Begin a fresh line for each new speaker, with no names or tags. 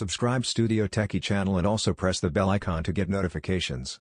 Subscribe Studio Techie channel and also press the bell icon to get notifications.